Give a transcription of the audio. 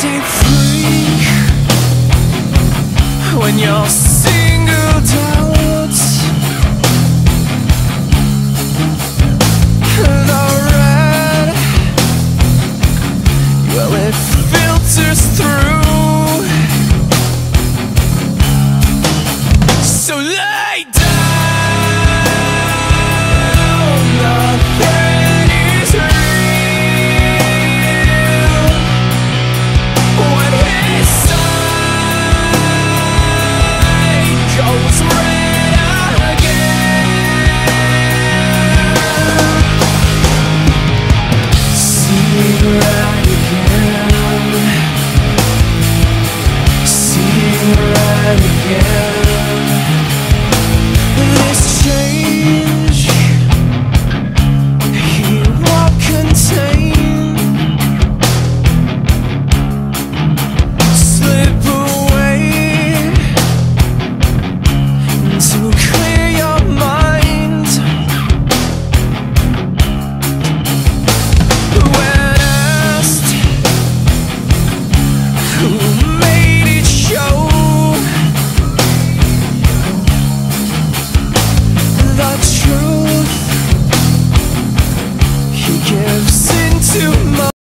is it free when you're doubts out? The red, well, it filters through. So let right again. too much.